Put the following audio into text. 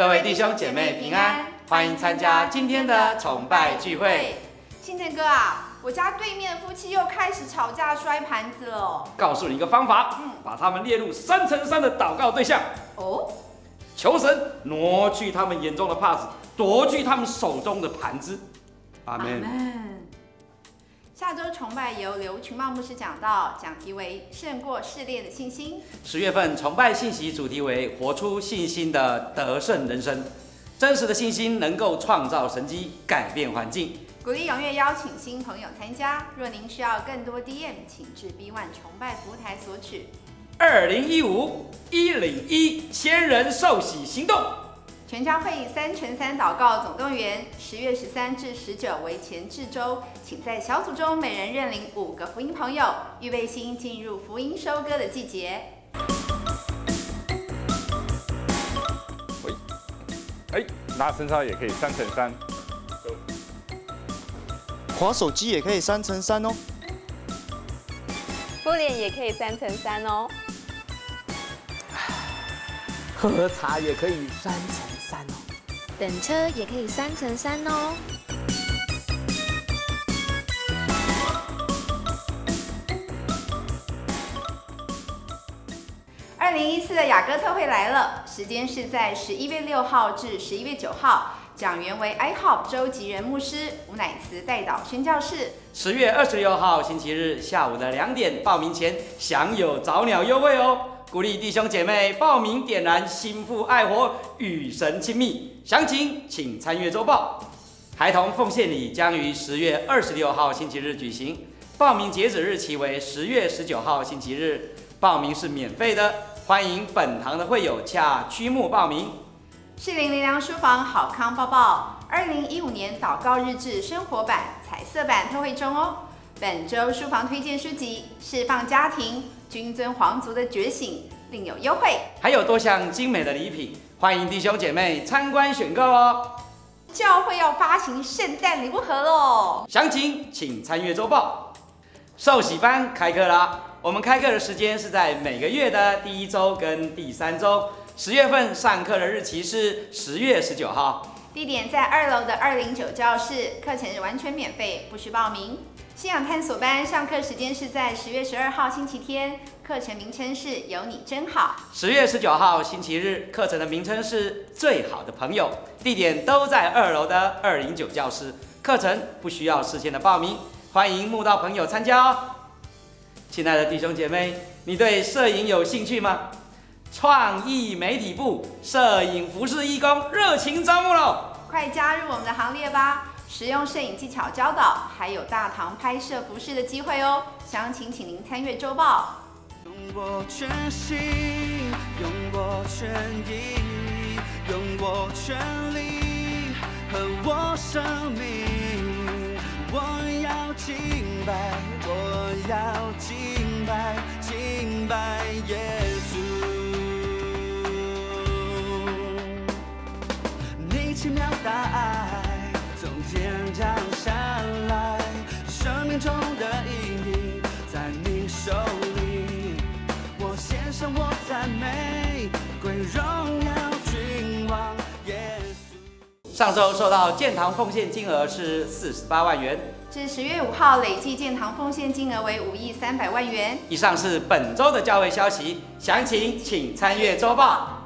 各位弟兄姐妹平安，欢迎参加今天的崇拜聚会。庆天哥啊，我家对面夫妻又开始吵架摔盘子了。告诉你一个方法，嗯把他们列入三乘三的祷告对象，哦，求神挪去他们眼中的帕子，夺去他们手中的盘子。阿门。门。下周崇拜由刘群茂牧师讲到，讲题为“胜过试炼的信心十月份崇拜信息主题为“活出信心的得胜人生”，真实的信心能够创造神迹，改变环境。”，鼓励踊跃邀请新朋友参加。若您需要更多 DM，请至 B One 崇拜服务台索取。二零一五一零一千人受洗行动，全家会三乘三祷告总动员，十月十三至十九为前置周，请在小组中每人认领五个福音朋友，预备心进入福音收割的季节。哎，拿身上也可以三乘三。滑手机也可以三乘三哦。敷脸也可以三乘三哦。喝茶也可以三乘三哦。等车也可以三乘三哦。二零一四的雅歌特会来了，时间是在十一月六号至十一月九号，讲员为 iHop 周吉仁牧师，吴乃慈代导宣教士。十月二十六号星期日下午的两点报名前享有早鸟优惠哦！鼓励弟兄姐妹报名点燃心腹爱火，与神亲密。详情请参阅周报。孩童奉献礼将于十月二十六号星期日举行，报名截止日期为十月十九号星期日，报名是免费的，欢迎本堂的会友洽区目报名。适龄灵粮书房好康报报，二零一五年祷告日志生活版、彩色版特惠中哦。本周书房推荐书籍《释放家庭：君尊皇族的觉醒》，另有优惠。还有多项精美的礼品，欢迎弟兄姐妹参观选购哦。教会要发行圣诞礼物盒喽！详情请参阅周报。受喜班开课啦！我们开课的时间是在每个月的第一周跟第三周。十月份上课的日期是十月十九号。地点在二楼的二零九教室，课程完全免费，不需报名。信仰探索班上课时间是在十月十二号星期天，课程名称是有你真好。十月十九号星期日，课程的名称是最好的朋友，地点都在二楼的二零九教室。课程不需要事先的报名，欢迎慕道朋友参加哦。亲爱的弟兄姐妹，你对摄影有兴趣吗？创意媒体部摄影服饰义工热情招募喽！快加入我们的行列吧！实用摄影技巧教导，还有大堂拍摄服饰的机会哦。详情请您参阅周报。用我全心，用我全意，用我全力和我生命，我要敬拜，我要敬拜，敬拜耶稣。你奇妙大爱从天降下来，生命中的意义在你手里。我献上我赞美，归荣耀君王耶稣。上周收到建堂奉献金额是四十八万元。至十月五号累计建堂奉献金额为五亿三百万元。以上是本周的教会消息，详情请参阅周报。